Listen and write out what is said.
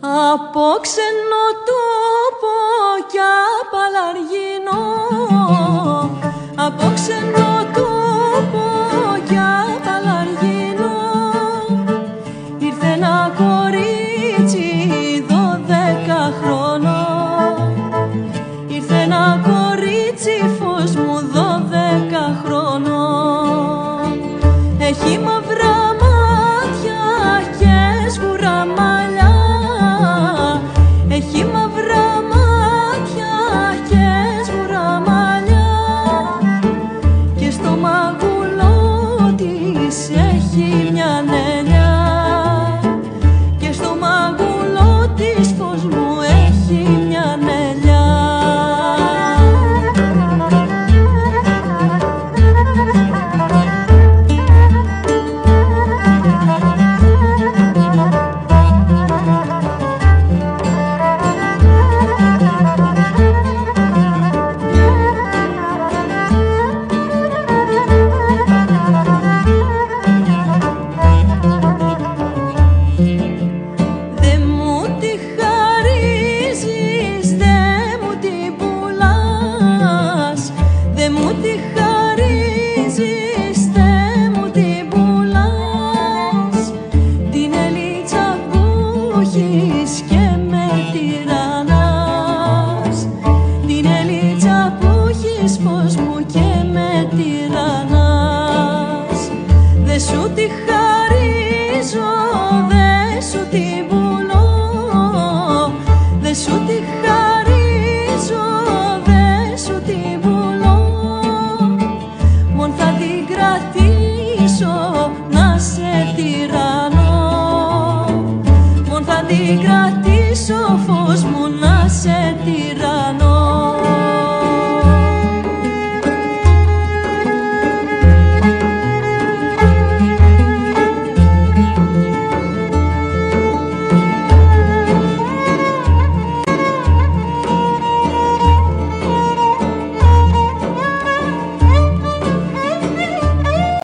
Από ξενοτόπο κι απαλαργινό. Από ξενοτόπο κι απαλαργινό. Ήρθε ένα κορίτσι έχει μια νέα σου τη χαρίζω, δε σου την πουλώ. Δε σου τη χαρίζω, δε σου την πουλώ. Μον θα την κρατήσω να σε τυραννώ. Μον θα την κρατήσω φως μου να σε